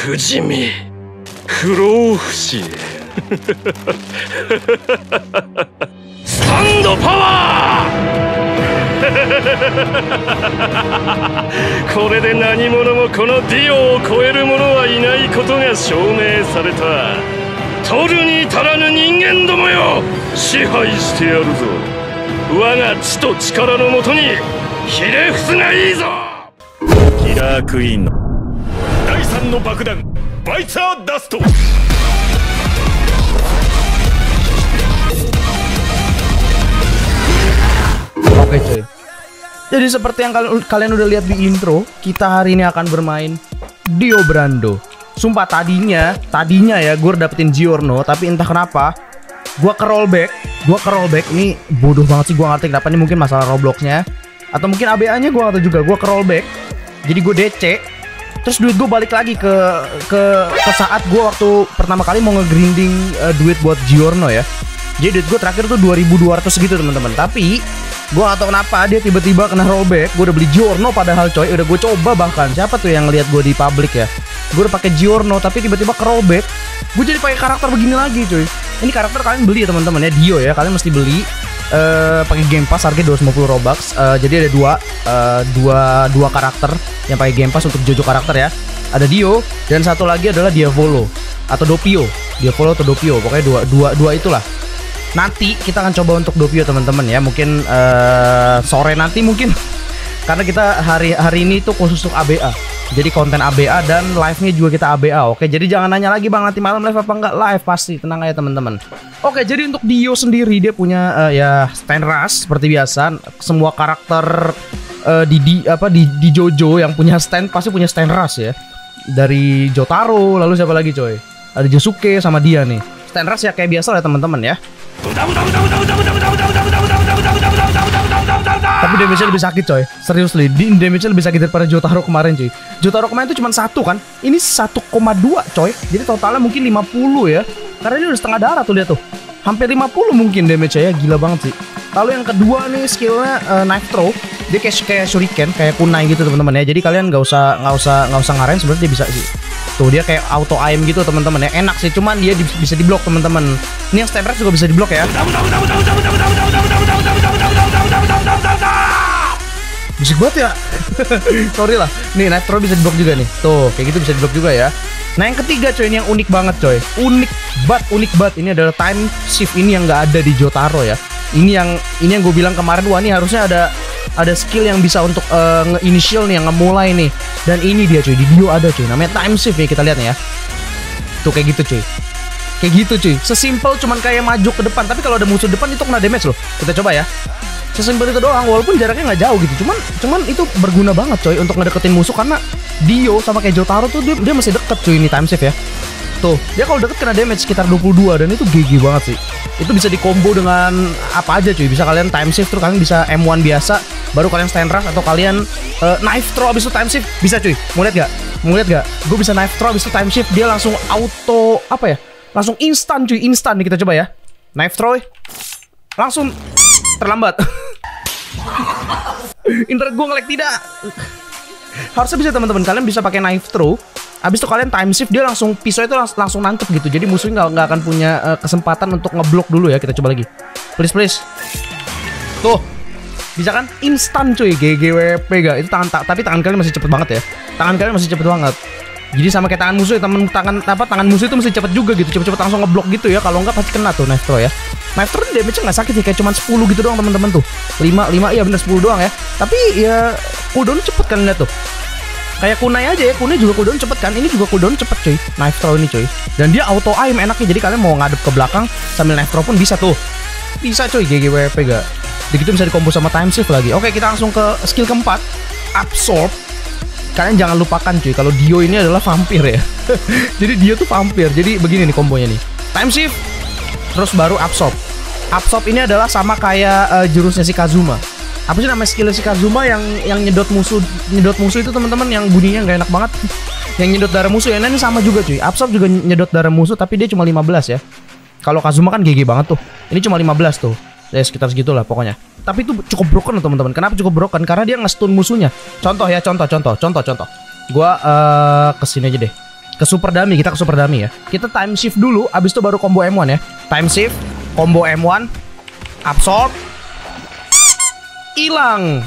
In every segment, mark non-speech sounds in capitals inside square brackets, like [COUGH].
不死身不老不死スタンドパワー。[LAUGHS] これで何者もこのディオを超える者はいないことが証明された。取るに足らぬ人間どもよ。支配してやるぞ。我が血と力のもとにひれ伏すがいいぞ。キラークイーンの第3の爆弾バイツァーダスト Oke cuy. Jadi seperti yang kalian kalian udah lihat di intro, kita hari ini akan bermain Dio Brando. Sumpah tadinya, tadinya ya gue dapetin Giorno, tapi entah kenapa gue ke rollback, gue ke rollback ini bodoh banget sih gue ngerti kenapa ini mungkin masalah Robloxnya atau mungkin ABA-nya gue nggak tahu juga. Gue ke rollback, jadi gue DC, terus duit gue balik lagi ke ke ke saat gue waktu pertama kali mau nge-grinding eh, duit buat Giorno ya. Jadi duit gue terakhir tuh 2200 segitu teman-teman. Tapi gue gak tau kenapa dia tiba-tiba kena rollback. Gue udah beli Giorno padahal coy. Udah gue coba bahkan. Siapa tuh yang ngeliat gue di public ya? Gue udah pakai Giorno tapi tiba-tiba ke rollback. Gue jadi pakai karakter begini lagi coy. Ini karakter kalian beli ya teman-teman ya Dio ya. Kalian mesti beli eh pakai Game Pass harganya 250 Robux. Eh, jadi ada dua eh, dua dua karakter yang pakai Game Pass untuk Jojo karakter ya. Ada Dio dan satu lagi adalah Diavolo atau Doppio. Diavolo atau Doppio. Pokoknya dua dua dua itulah. Nanti kita akan coba untuk Doppio teman-teman ya. Mungkin eh, sore nanti mungkin [LAUGHS] karena kita hari hari ini tuh khusus untuk ABA. Jadi konten ABA dan live-nya juga kita ABA. Oke, jadi jangan nanya lagi Bang nanti malam live apa enggak live pasti. Tenang aja teman-teman. Oke, jadi untuk Dio sendiri dia punya eh, ya stand rush seperti biasa. Semua karakter eh, di, di apa di, di Jojo yang punya stand pasti punya stand rush ya. Dari Jotaro, lalu siapa lagi coy? Ada Josuke sama dia nih. Stand rush ya kayak biasa lah teman-teman ya. Tapi damage-nya lebih sakit coy. Serius li Di damage-nya lebih sakit daripada Jotaro kemarin cuy. Jotaro kemarin itu cuma satu kan? Ini 1,2 coy. Jadi totalnya mungkin 50 ya. Karena ini udah setengah darah tuh lihat tuh. Hampir 50 mungkin damage-nya ya. Gila banget sih. Lalu yang kedua nih skillnya eh, knife throw. Dia kayak, kayak shuriken Kayak kunai gitu teman-teman ya. Jadi kalian nggak usah nggak usah nggak usah ngarahin sebenarnya dia bisa sih. Tuh dia kayak auto aim gitu teman-teman ya. Enak sih. Cuman dia di- bisa diblok teman-teman. Ini yang step juga bisa diblok ya Bisik banget ya. [LAUGHS] Sorry lah. Nih knife throw bisa diblok juga nih. Tuh kayak gitu bisa diblok juga ya. Nah yang ketiga coy ini yang unik banget coy. Unik banget unik banget. Ini adalah time shift ini yang nggak ada di Jotaro ya. Ini yang ini yang gue bilang kemarin Wah ini harusnya ada ada skill yang bisa untuk eh, nge-initial nih yang ngemulai nih. Dan ini dia coy di Dio ada coy. Namanya time shift nih kita lihat nih ya. Tuh kayak gitu cuy Kayak gitu cuy. Sesimpel cuman kayak maju ke depan. Tapi kalau ada musuh depan itu kena damage loh. Kita coba ya Sesimpel itu doang Walaupun jaraknya nggak jauh gitu. Cuman cuman itu berguna banget coy Untuk ngedeketin musuh Karena Dio sama kayak Jotaro tuh dia, dia masih deket cuy ini time save ya. Tuh Dia kalau deket kena damage sekitar 22 Dan itu GG banget sih. Itu bisa dikombo dengan Apa aja cuy Bisa kalian time save Terus kalian bisa M1 biasa Baru kalian stand rush Atau kalian eh, Knife throw abis itu time shift Bisa cuy Mau lihat gak? Mau lihat gak? Gue bisa knife throw abis itu time shift Dia langsung auto Apa ya? Langsung instan cuy Instan nih kita coba ya. Knife throw Langsung Terlambat [LAUGHS] Internet gue ngelag tidak Harusnya bisa teman-teman Kalian bisa pakai knife throw Abis itu kalian time shift dia langsung pisau itu langs- langsung nangkep gitu. Jadi musuhnya nggak nggak akan punya eh, kesempatan untuk ngeblok dulu ya. Kita coba lagi. Please please. Tuh. Bisa kan? Instan cuy GGWP gak? Itu tangan ta- tapi tangan kalian masih cepet banget ya. Tangan kalian masih cepet banget. Jadi sama kayak tangan musuh ya, temen tangan apa tangan musuh itu mesti cepet juga gitu, cepet-cepet langsung ngeblok gitu ya. Kalau nggak pasti kena tuh knife throw ya. Knife throw damage-nya nggak sakit sih, kayak cuma 10 gitu doang teman-teman tuh. 5 5 iya bener 10 doang ya. Tapi ya cooldown cepet kan lihat tuh. Kayak kunai aja ya, kunai juga cooldown cepet kan. Ini juga cooldown cepet cuy. Knife throw ini cuy. Dan dia auto aim enaknya. Jadi kalian mau ngadep ke belakang sambil knife throw pun bisa tuh. Bisa cuy GGWP gak? Begitu bisa dikombo sama time shift lagi. Oke, kita langsung ke skill keempat. Absorb. Kalian jangan lupakan cuy, kalau Dio ini adalah vampir ya. [LAUGHS] Jadi Dio tuh vampir. Jadi begini nih kombonya nih. Time shift terus baru absorb. Absorb ini adalah sama kayak eh, jurusnya si Kazuma. Apa sih namanya skill si Kazuma yang yang nyedot musuh nyedot musuh itu teman-teman yang bunyinya nggak enak banget. yang nyedot darah musuh ya. Ini sama juga cuy. Absorb juga nyedot darah musuh tapi dia cuma 15 ya. Kalau Kazuma kan GG banget tuh. Ini cuma 15 tuh. Ya sekitar segitulah pokoknya. Tapi itu cukup broken teman-teman. Kenapa cukup broken? Karena dia nge-stun musuhnya. Contoh ya, contoh, contoh, contoh, contoh. Gua eh ke sini aja deh. Ke super dummy, kita ke super dummy ya. Kita time shift dulu, abis itu baru combo M1 ya. Time shift, combo M1, absorb, hilang.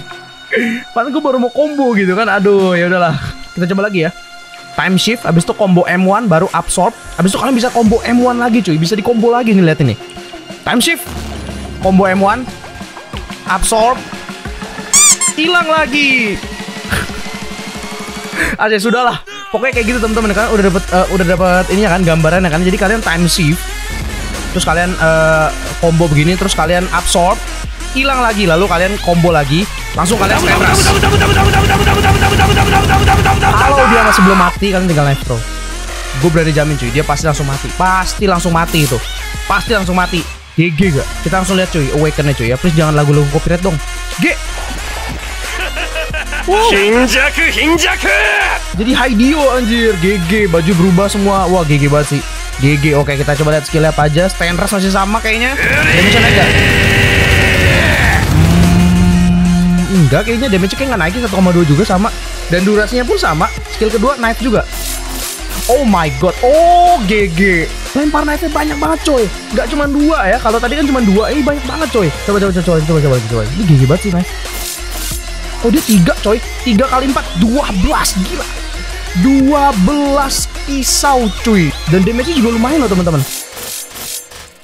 Padahal gue baru mau combo gitu kan. Aduh, ya udahlah. Kita coba lagi ya. Time shift, abis itu combo M1 baru absorb. Abis itu kalian bisa combo M1 lagi cuy, bisa di combo lagi nih lihat ini. Time shift, combo M1, absorb, hilang lagi. [LAUGHS] Aja sudahlah. Pokoknya kayak gitu teman-teman kan udah dapat eh, udah dapat ini ya kan gambarannya kan. Jadi kalian time shift terus kalian eh, combo begini terus kalian absorb hilang lagi lalu kalian combo lagi langsung kalian. Kalau dia masih belum mati kalian tinggal knife throw. Gue berani jamin cuy, dia pasti langsung mati. Pasti langsung mati itu. Pasti langsung mati. GG gak? Kita langsung lihat cuy, awaken cuy ya. Please jangan lagu-lagu copyright dong. G. Wow. Hinjaku, hinjaku. Jadi Haidio anjir, GG baju berubah semua. Wah, GG banget sih. GG. Oke, kita coba lihat skillnya apa aja. Stainress masih sama kayaknya. Damage naik? Hmm, enggak, kayaknya damage kayak nggak naikin 1,2 juga sama. Dan durasinya pun sama. Skill kedua naik juga. Oh my god. Oh, GG. Lempar knife banyak banget, coy. Gak cuma dua ya. Kalau tadi kan cuma dua, ini banyak banget, coy. Coba coba coba coba coba coba. Ini GG banget sih, nice. Oh dia 3 coy. 3 kali 4 12 gila. 12 pisau cuy. Dan damage-nya juga lumayan loh teman-teman.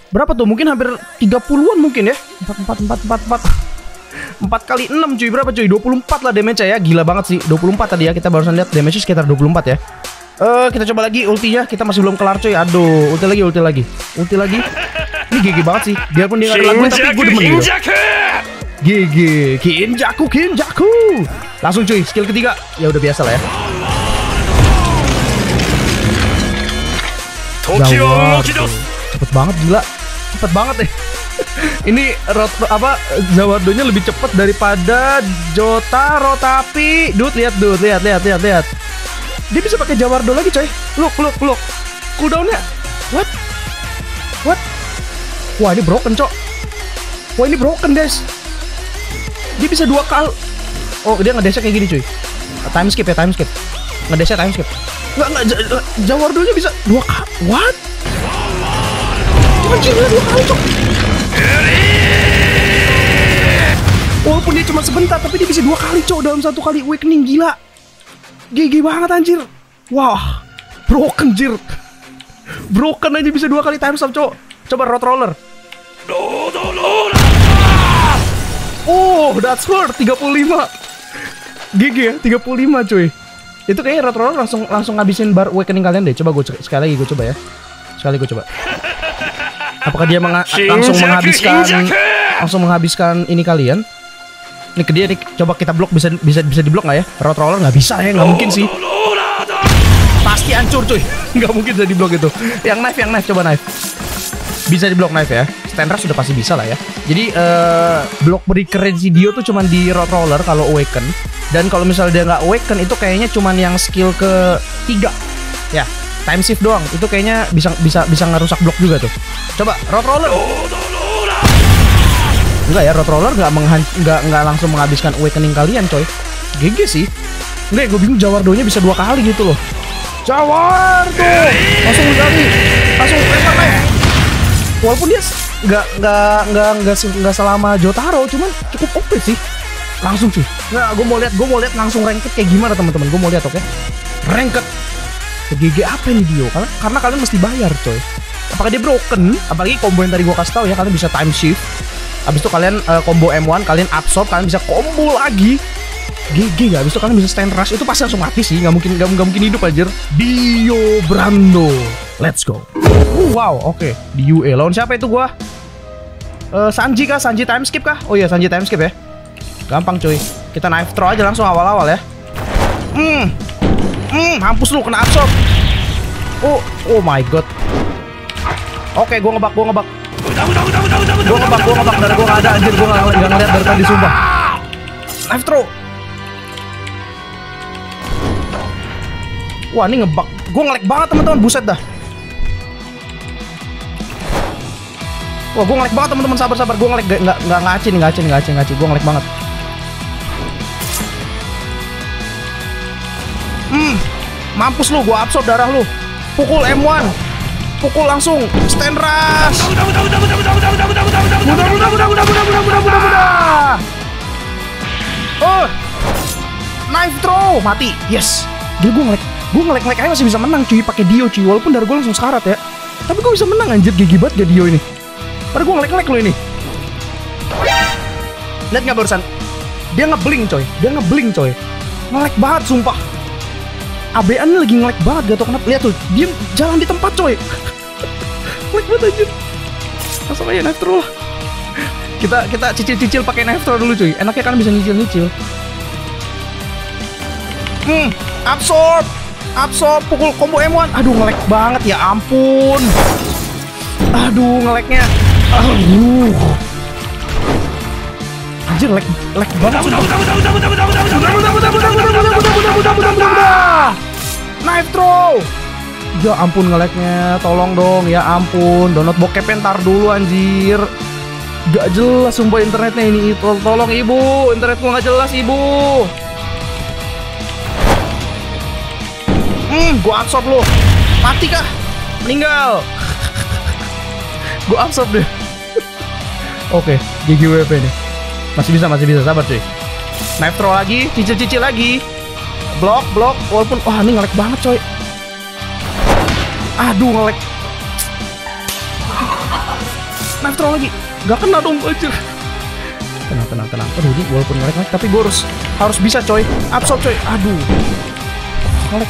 Berapa tuh? Mungkin hampir 30-an mungkin ya. 4, 4, 4, 4, 4 4 kali 6 cuy. Berapa cuy? 24 lah damage-nya ya. Gila banget sih. 24 tadi ya. Kita barusan lihat damage-nya sekitar 24 ya. Eh Uh, kita coba lagi. Ultinya kita masih belum kelar cuy. Aduh ulti lagi ulti lagi. Ulti lagi. Ini gigi banget sih. Biarpun dia gak ada lagu tapi gue demen gitu GG Kinjaku Kinjaku Langsung cuy skill ketiga. Ya udah biasa lah ya. Tokyo Cepet banget gila. Cepet banget nih. [LAUGHS] Ini rot apa Zawardonya lebih cepet daripada Jotaro tapi Dude lihat dude lihat lihat lihat lihat. Dia bisa pakai Jawardo lagi coy. Look look look. Cooldownnya. What? What? Wah ini broken cok. Wah ini broken guys dia bisa dua kali oh dia ngedesek kayak gini cuy. Time skip ya time skip. Ngedesek time skip. Nggak nggak jawar dulu bisa dua kali what? Anjir dua kali cok. Walaupun dia cuma sebentar tapi dia bisa dua kali cok dalam satu kali. Awakening gila. GG banget anjir. Wah broken jir broken aja bisa dua kali time stop cok. Coba rot roller. No no no Oh, that's her 35. Gigi ya, 35 cuy. Itu kayaknya retro langsung langsung ngabisin bar awakening kalian deh. Coba gue sekali lagi gue coba ya. Sekali gue coba. Apakah dia menga langsung menghabiskan langsung menghabiskan ini kalian? Ini ke dia nih, coba kita blok bisa bisa bisa diblok nggak ya? Road roller nggak bisa ya, nggak mungkin sih. Pasti hancur cuy, [LAUGHS] nggak mungkin jadi diblok itu. Yang knife, yang knife, coba knife bisa di block knife ya. Stand rush sudah pasti bisa lah ya. Jadi uh, block beri kerensi Dio tuh cuman di road roller kalau awaken dan kalau misalnya dia nggak awaken itu kayaknya cuman yang skill ke tiga ya time shift doang itu kayaknya bisa bisa bisa ngerusak block juga tuh. Coba road roller. Enggak ya, road roller nggak nggak nggak langsung menghabiskan awakening kalian coy. GG sih. Enggak, gue bingung Jawardo-nya bisa dua kali gitu loh. Jawardo! Langsung dari. Langsung lempar. Walaupun dia nggak nggak nggak nggak nggak selama Jotaro, cuman cukup OP sih. Langsung sih. Nggak, gue mau lihat, gue mau lihat langsung ranked kayak gimana teman-teman. Gue mau lihat, oke? Ranked. GG apa nih Dio? Karena karena kalian mesti bayar, coy. Apakah dia broken? Apalagi combo yang tadi gue kasih tahu ya, kalian bisa time shift. Habis itu kalian eh, combo M1, kalian absorb, kalian bisa combo lagi. GG nggak bisa kalian bisa stand rush itu pasti langsung mati sih nggak mungkin nggak, nggak mungkin hidup aja Dio Brando let's go uh, wow oke okay. di UA lawan siapa itu gua uh, Sanji kah Sanji time skip kah oh iya Sanji time skip ya gampang cuy kita knife throw aja langsung awal-awal ya hmm hmm hampus lu kena absorb oh oh my god oke okay, gua ngebak gua ngebak gua ngebak gua ngebak dari gua nggak ada anjir gua nggak ngeliat dari tadi sumpah knife throw Wah, ini ngebak. Gua ngelek banget teman-teman, buset dah. Wah, gua ngelek banget teman-teman, sabar-sabar. Gua ngelek nggak nggak nggak ngaci nih, ngaci nih, ngaci, ngaci. Gua ngelek banget. Hmm, mampus lu, gua absorb darah lu. Pukul M1. Pukul langsung. Stand rush. Mudah, mudah, mudah, mudah, mudah, mudah, mudah, mudah, mudah, mudah, mudah. Oh. Knife throw. Mati. Yes. Gila gue ngelek. Gue ngelek-ngelek aja masih bisa menang cuy pakai Dio cuy. Walaupun darah gue langsung sekarat ya. Tapi gue bisa menang anjir gigi banget gak Dio ini. Padahal gue ngelek-ngelek lo ini. Lihat nggak barusan? Dia ngebling coy. Dia ngebling coy. Ngelek banget sumpah. ABN lagi ngelek banget gak tau kenapa. Lihat tuh, dia jalan di tempat coy. [LAUGHS] ngelek banget anjir. Langsung aja knife. Kita kita cicil-cicil pakai knife dulu cuy. Enaknya kan bisa nyicil-nyicil. Hmm, absorb. Absorb pukul combo M1. Aduh ngelek banget ya ampun. Aduh ngeleknya. Aduh. Anjir lag lag banget. Knife throw. Ya ampun ngeleknya, tolong dong, ya ampun. Download bokepnya ntar dulu anjir. Gak jelas sumpah internetnya ini. Tol- Tolong ibu, internetku gak jelas ibu. Hmm, gua absorb lu. Mati kah? Meninggal. [LAUGHS] gua absorb deh. [LAUGHS] Oke, GGWP nih. Masih bisa, masih bisa. Sabar cuy. Knife throw lagi, cicil-cicil lagi. Blok, blok. Walaupun, wah ini ngelek banget coy. Aduh ngelek. [LAUGHS] Knife throw lagi. Gak kena dong anjir. Tenang, tenang, tenang. Aduh ini walaupun ngelek, ngelek tapi gue harus harus bisa coy. Absorb coy. Aduh. Ngelek.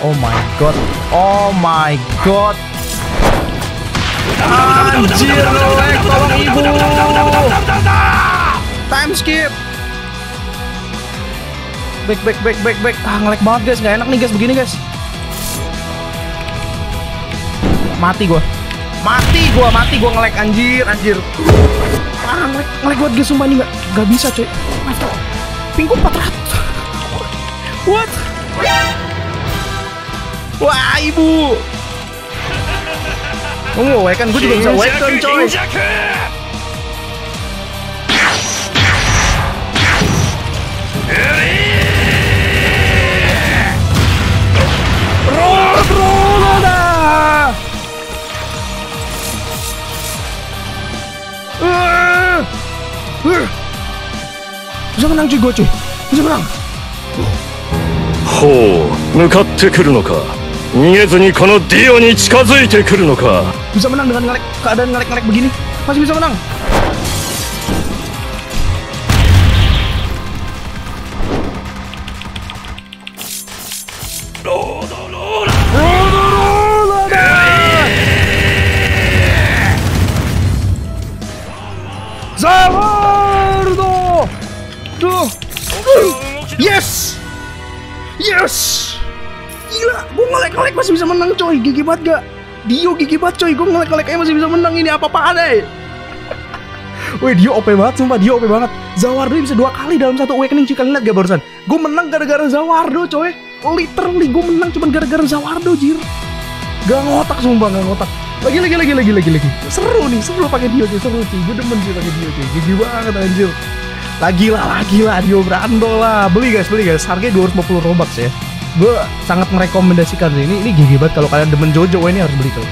Oh my god. Oh my god. Anjir ngelek, tolong ibu. Time skip. Back, back, back, back, back. Ah, ngelek banget guys, nggak enak nih guys begini guys. Mati gua. Mati gua, mati gua ngelek anjir, anjir. Ah, ngelek, ngelek banget guys, sumpah ini nggak nggak bisa coy. Mantap. Pingku 400. What? Wah, ibu. Oh, weapon gue juga bisa weapon coy. Roll, roll dah. Eh, eh. Bisa menang cuy gue cuy. Bisa menang. ほう向かってくるのか逃げずにこのディオに近づいてくるのか Bisa menang dengan ngelek keadaan ngelek-ngelek begini. Masih bisa menang. Zawardo! Duh. Yes! Yes! Gila, gue ngelek-ngelek masih bisa menang coy. Gigi banget gak? Dio gigi banget coy. Gue ngelek-ngelek masih bisa menang. Ini apa-apaan eh. [LAUGHS] Wih Dio OP banget sumpah. Dio OP banget. Zawardo bisa dua kali dalam satu awakening cuy. Kalian liat gak barusan? Gue menang gara-gara Zawardo coy. Literally gue menang cuma gara-gara Zawardo jir. Gak ngotak sumpah gak ngotak. Lagi lagi lagi lagi lagi lagi. Seru nih seru pakai Dio cuy. Seru cuy. Gue demen sih pakai Dio cuy. Gigi banget anjir. Lagi lah lagi lah Dio Brando lah. Beli guys beli guys. Harganya 250 robux ya gue sangat merekomendasikan ini. Ini gigi banget kalau kalian demen Jojo wah ini harus beli coy.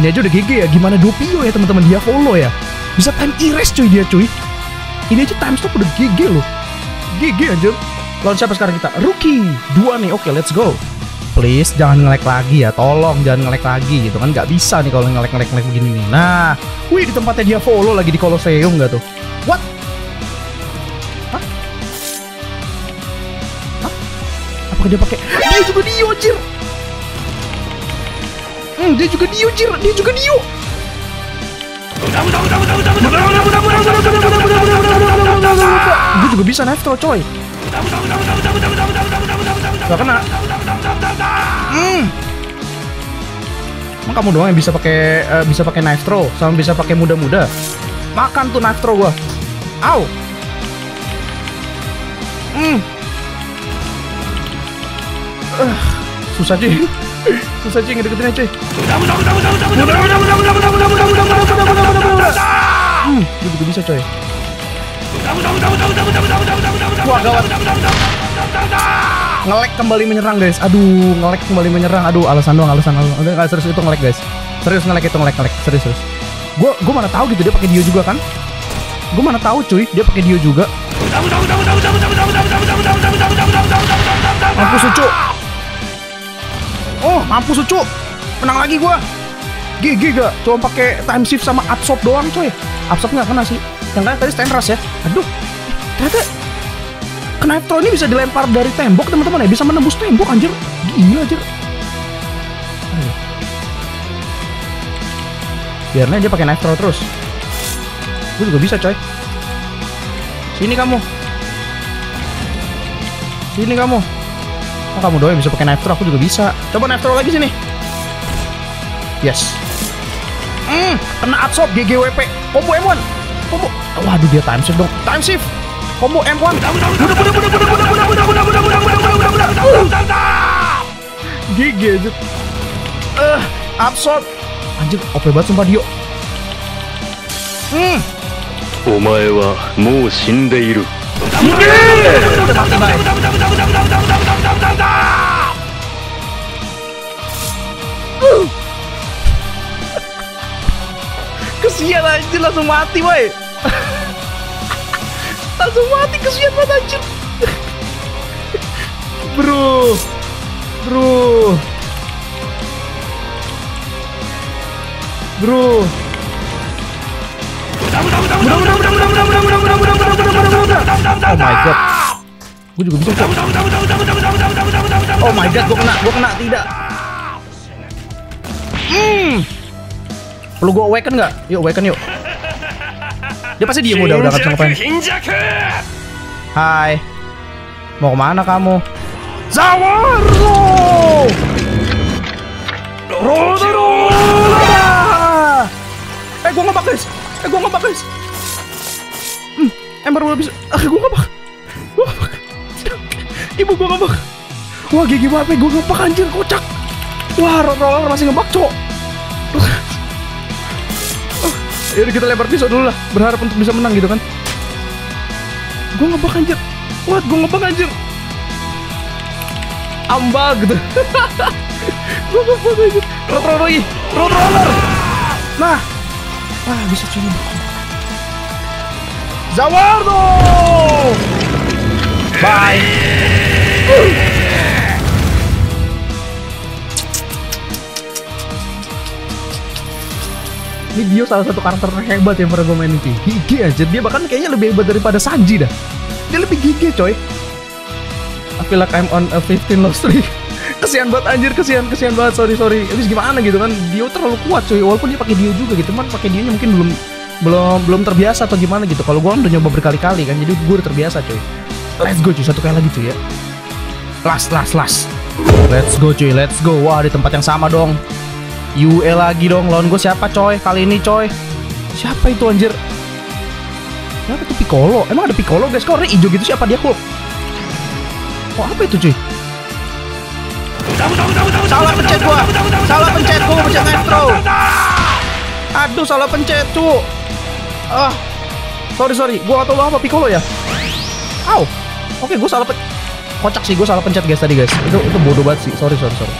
Ini aja udah GG ya gimana Dopio ya teman-teman? Dia follow ya. Bisa time erase cuy dia cuy. Ini aja time stop udah GG loh. GG aja lawan siapa sekarang kita? Rookie. Dua nih. Oke let's go. Please jangan ngelek lagi ya. Tolong jangan ngelek lagi gitu kan. Nggak bisa nih kalau ngelek ngelek ngelek begini nih. Nah wih di tempatnya dia follow lagi di Colosseum nggak tuh? What apakah dia pakai dia juga Dio jir hmm, dia juga Dio jir dia juga Dio Gue juga bisa throw coy Gak kena Hmm Emang kamu doang yang bisa pakai eh, bisa pakai knife throw sama bisa pakai muda-muda. Makan tuh knife throw gua. Au. Hmm. Eh, susah cuy. Susah cuy ngedeketinnya cuy. Hmm, juga bisa coy. Wah gawat. ngelek kembali menyerang guys. Aduh, ngelek kembali menyerang. Aduh, alasan doang, alasan alasan. Udah serius itu ngelek guys. Serius ngelek itu ngelek ngelek. Serius serius. Gue gue mana tahu gitu dia pakai Dio juga kan? Gue mana tahu cuy, dia pakai Dio juga. Mampus lucu. Oh, mampus lucu. Menang lagi gua. GG gak? Cuma pakai time shift sama absorb doang coy. Absorb nggak kena sih. Yang kan tadi stand rush ya. Aduh. Ternyata Knife throw ini bisa dilempar dari tembok teman-teman ya. Bisa menembus tembok anjir. Anjir. Aduh. Biarnya dia pakai knife terus. Gue juga bisa coy. Sini kamu. Sini kamu. Oh, kamu doang bisa pakai knife throw, aku juga bisa. Coba knife throw lagi sini. Yes. Hmm, kena absorb GGWP. Combo M1. Combo. Waduh, dia time shift dong. Time shift. Combo M1. GG budak Eh, absorb. Anjir, OP banget sumpah Dio. Hmm. Omae wa mou shindeiru. Kesian anjir langsung mati woy Langsung mati kesian banget anjir. Bro Bro. Bro. Oh my god Gue juga bisa. Oh my god gue kena Gue kena tidak Hmm Perlu gue awaken nggak? Yuk awaken yuk Dia pasti diem udah udah gak bisa ngapain Hai Mau ke mana kamu? Zawarro! Ember udah bisa Ah gue ngebak Gue Ibu gue ngebak Wah gigi banget gue ngebak anjir kocak. Wah roller masih ngebak cok. Yaudah kita lempar pisau dulu lah. Berharap untuk bisa menang gitu kan. Gue ngebak anjir. What? Gue ngebak anjir. Ambal gitu. [LAUGHS] Gue ngebak anjir. Rot roller lagi. Roller. Nah. Wah bisa cuy Zawardo! Bye. Ini Dio salah satu karakter hebat yang pernah gue mainin cuy Gigi aja Dia bahkan kayaknya lebih hebat daripada Sanji dah. Dia lebih gigi coy. I feel like I'm on a 15 lost streak. [LAUGHS] Kesian banget anjir. Kesian kesian banget. Sorry sorry. Habis gimana gitu kan? Dio terlalu kuat coy. Walaupun dia pakai Dio juga gitu. Cuman pakai Dio mungkin belum belum belum terbiasa atau gimana gitu. Kalau gue udah nyoba berkali-kali kan jadi gue udah terbiasa coy let's go cuy. Satu kali lagi cuy ya. Last last last. Let's go cuy. Let's go. Wah di tempat yang sama dong. UE lagi dong. Lawan gue siapa coy? Kali ini coy. Siapa itu anjir? Siapa itu Piccolo? Emang ada Piccolo guys? Kok warna hijau gitu? Siapa dia kok? Oh apa itu cuy? Salah pencet gua. salah pencet gua pencet nitro aduh salah pencet cu ah. Sorry sorry. Gua atau lo apa Piccolo ya? Au. Oke gua salah pencet kocak sih gua salah pencet guys tadi guys. Itu itu bodoh banget sih. Sorry sorry sorry.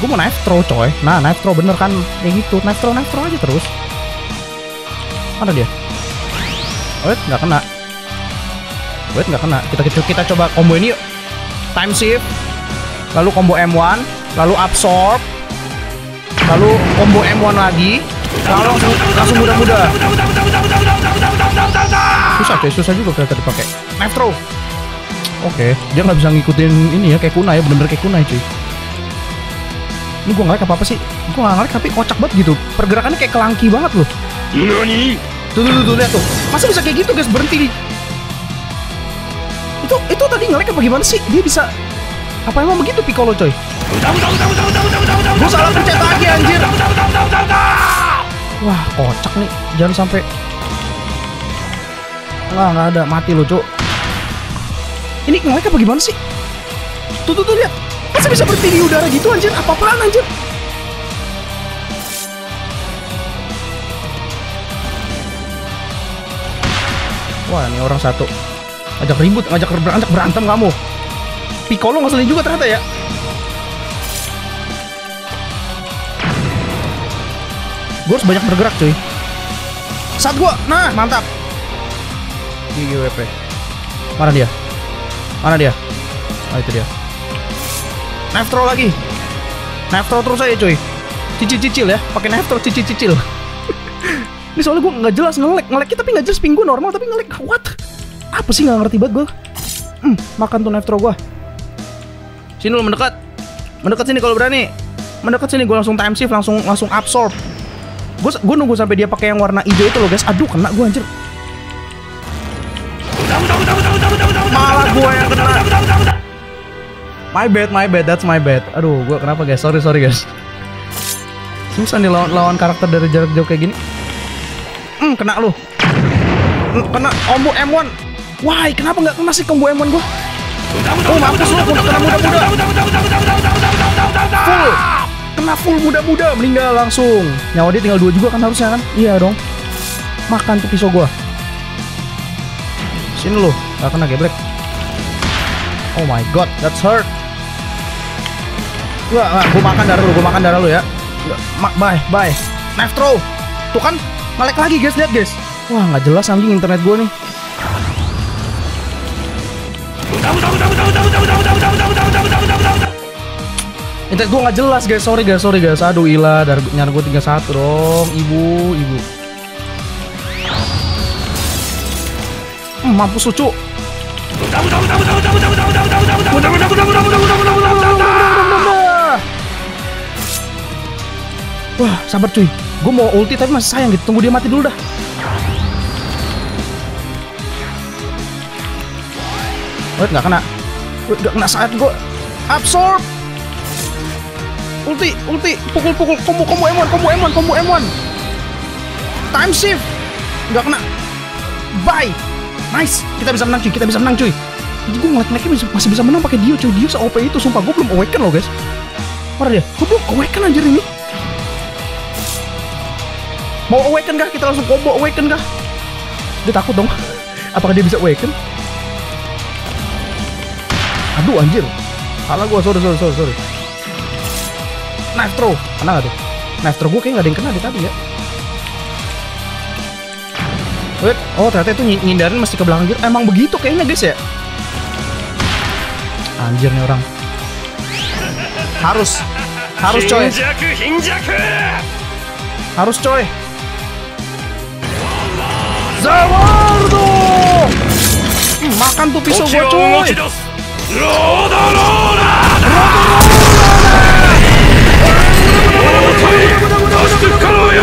Gue mau knife throw coy. Nah knife throw bener kan? Kayak gitu. Knife throw knife throw aja terus. Mana dia? Wait nggak kena. Wait nggak kena. Kita, kita kita coba combo ini yuk. Time shift. Lalu combo M1 lalu absorb. Lalu combo M1 lagi lalu langsung mudah-mudah susah coy susah juga ternyata dipakai knife throw oke dia nggak bisa ngikutin ini ya kayak kunai bener-bener kayak kunai cuy ini gue ngelek apa apa sih gue nggak ngelek tapi kocak banget gitu pergerakannya kayak kelangki banget loh 何 tuh tuh tuh, tuh lihat tuh masa bisa kayak gitu guys berhenti di itu itu tadi ngelek apa gimana sih dia bisa apa emang begitu Piccolo coy gue salah pencet lagi anjir wah kocak nih. Jangan sampai. Wah nggak ada. Mati lo cok ini ngelek apa gimana sih? Tuh tuh tuh lihat. Masa bisa berhenti di udara gitu anjir? Apa apaan anjir? Wah ini orang satu. Ngajak ribut, ngajak ber- ngajak berantem kamu. Piccolo ngeselin juga ternyata ya. Gue harus banyak bergerak cuy. Saat gua, nah mantap. GGWP. Mana dia? Mana dia? Oh itu dia. Knife throw lagi. Knife throw terus aja cuy. Cicil-cicil ya, pakai knife throw cicil-cicil. [LAUGHS] Ini soalnya gue nggak jelas ngelek, ngeleknya tapi nggak jelas ping gue normal tapi ngelek. What? Apa sih nggak ngerti banget gue? Hmm, makan tuh knife throw gue. Sini lu mendekat. Mendekat sini kalau berani. Mendekat sini gue langsung time shift, langsung langsung absorb. Gue gue nunggu sampai dia pakai yang warna hijau itu loh guys. Aduh kena gue anjir. Malah gue yang kena. My bad, my bad, that's my bad. Aduh, gue kenapa guys? Sorry, sorry guys. Susah nih lawan, lawan karakter dari jarak jauh kayak gini. Hmm, kena lu. Hmm, kena combo M1. Why, kenapa nggak kena sih combo M1 gua? Oh, mampus lu, kena muda-muda. Full. Kena full muda-muda, meninggal langsung. Nyawa dia tinggal dua juga kan harusnya kan? Iya dong. Makan tuh pisau gua. Sini lu, nggak kena geblek. Oh my god, that's hurt. Gua, gua, gua makan darah lu, gua makan darah lu ya. Nggak, Ma bye, bye. Knife throw. Tuh kan, ngelek lagi guys, lihat guys. Wah, nggak jelas anjing internet gua nih. Internet gua nggak jelas guys, sorry guys, sorry guys. Aduh, ilah, dar nyar gua 31 dong, ibu, ibu. Hmm, mampus lucu. Wah, sabar cuy. Gue mau ulti tapi masih sayang gitu. Tunggu dia mati dulu dah. Wait, nggak kena. Nggak kena saat gue absorb. Ulti, ulti, pukul-pukul, combo, combo M1, combo M1, combo M1. Time shift. Nggak kena. Bye. Nice. Kita bisa menang cuy, kita bisa menang cuy. Jadi gue ngeliat-ngeliatnya bisa- masih bisa menang pakai Dio cuy. Dio se-OP itu sumpah gue belum awaken loh guys. Mana dia? Gue belum awaken anjir ini. Mau awaken kah? Kita langsung combo awaken kah? Dia takut dong. [LAUGHS] Apakah dia bisa awaken? Aduh anjir. Salah gue, sorry, sorry, sorry, sorry knife throw kena gak tuh knife throw gue kayaknya gak ada yang kena di tadi ya Wait, oh ternyata itu ngindarin mesti ke belakang gitu. Emang begitu kayaknya guys ya. Anjir nih orang. Harus. Harus coy. Harus coy. Zawardo! Makan tuh pisau gue coy. Roda Roda! してかろうよ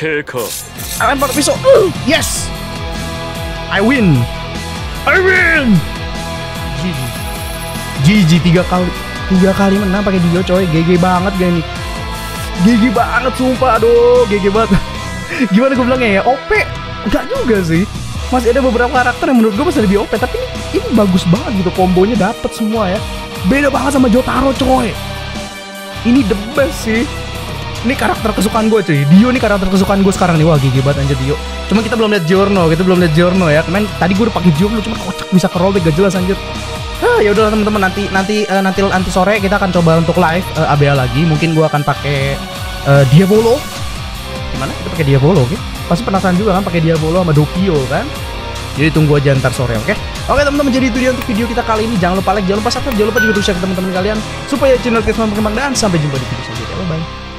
経過 I'm gonna be so. Yes! I win! I win! GG. Tiga kali. Tiga kali menang pakai Dio coy. GG banget gak nih. GG banget sumpah. Aduh, GG banget. [LAUGHS] Gimana gue bilangnya ya? OP. Enggak juga sih. Masih ada beberapa karakter yang menurut gue masih lebih OP. Tapi ini, ini bagus banget gitu. Kombonya dapet semua ya. Beda banget sama Jotaro coy. Ini the best sih. Ini karakter kesukaan gue cuy Dio nih karakter kesukaan gue sekarang nih Wah gigi banget anjir Dio Cuma kita belum lihat Giorno Kita belum lihat Giorno ya Kemarin tadi gue udah pakai Giorno Cuma kocak bisa ke rollback gak jelas anjir Ah ya udahlah teman-teman nanti nanti eh, nanti nanti sore kita akan coba untuk live eh, ABA lagi. Mungkin gue akan pakai eh, Diavolo. Gimana? Kita pakai Diavolo, oke? Pasti penasaran juga kan pakai Diavolo sama Dokio kan? Jadi tunggu aja ntar sore, oke? Oke teman-teman, jadi itu dia untuk video kita kali ini. Jangan lupa like, jangan lupa subscribe, jangan lupa juga share ke teman-teman kalian supaya channel kita semakin berkembang dan sampai jumpa di video selanjutnya. Bye bye.